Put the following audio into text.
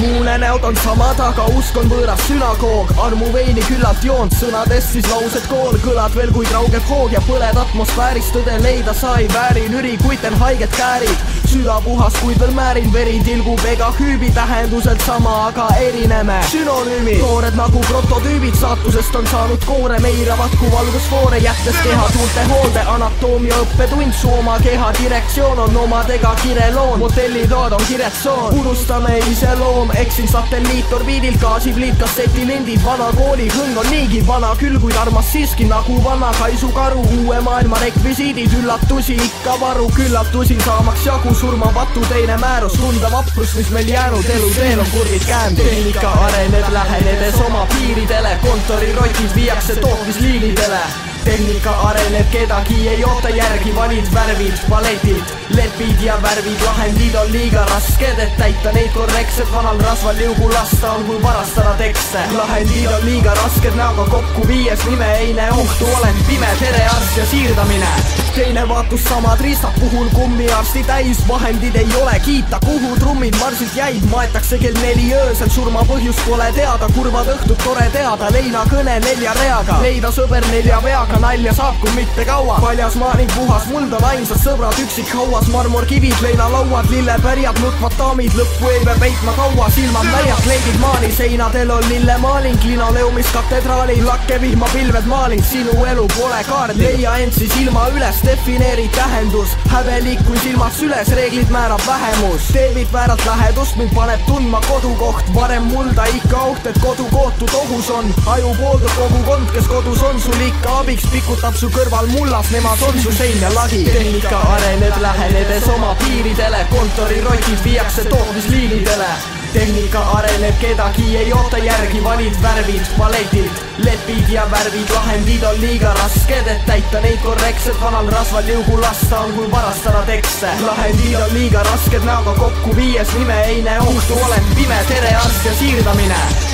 muu näen auton sama taga, usk on võõras sünagoog, armu veini küllalt joonud, sõnadest siis laused kool, kõlad veel kui raugeb hoog ja põled atmosfääris, tõde leida sa ei vääri, lüri, kuid teen haiget käärid süda puhas, kuid veel määrin, veri tilgub ega hüübi tähenduselt sama, aga erineme. Sünonüümi, noored nagu prototüübid saatusest on saanud koore, meiravad kui valgusfoore, jättes keha tuulte hoolde, anatoomia õppetund, su oma keha direktsioon on omadega kireloon, hotellitoad on kiretsoon, unustame iseloom, eksin satelliitorbiidil, gaasipliit, kassetilindid, vana kooli hõng on niigi vana küll, kuid armas siiski nagu vana kaisukaru, uue maailma rekvisiidid, üllatusi ikka varu, küllatusin saamaks jagu, surmapatu teine määrus, tunda vaprust, mis meil jäänud eluteel on kurvid käändunud. tehnika areneb lähenedes oma piiridele, kontorirotid viiakse tootmisliinidele tehnika areneb, kedagi ei oota järgi, valid värvid paletilt lepid ja värvid, lahendid on liiga rasked, et täita neid korrektselt, vanal rasval liugu lasta on kui varastada tekste. Lahendid on liiga rasked, näoga kokku viies. Nime ei näe ohtu, olen pime, perearst ja siirdamine. Teine vaatus samad riistad puhul kummiarsti täis, vahendid ei ole kiita, kuhu trummid marsilt jäid, maetakse kell neli öösel, surma põhjust pole teada, kurvad õhtud tore teada, leinakõne nelja reaga, leida sõber nelja veaga, nalja saab, kui mitte kaua, paljas maa ning puhas muld on ainsad sõbrad, üksik hauas marmorkivid, leinalauad, lillepärjad, nutvad daamid, lõppu ei pea peitma kaua, silmad märjad, kleidid maani, seinadel on lillemaaling, linoleumis katedraalid, lakke vihmapilved maaling, sinu elu pole kaart, leia end siis ilma üles, defineeri tähendus, häbelik kui silmad süles, reeglid määrab vähemus, teevid väärat lähedust, mind paneb tundma kodukoht, varem mulda ikka oht, et kodu kootud ohus on, aju pooldab kogukond, kes kodus on sul ikka abiks, pikutab su kõrval mullas, nemad on su sein ja lagi, tehnika areneb, lähenedes oma piiridele, kontorirotid viiakse tootmisliinidele. Tehnika areneb, kedagi ei oota järgi, valid värvid paletilt lepid ja värvid, lahendid on liiga rasked, et täita neid korrektselt, vanal rasval liugu lasta on kui varastada tekste. Lahendid on liiga rasked, näoga kokku viies nime ei näe ohtu, olen pime, tere arst ja siirdamine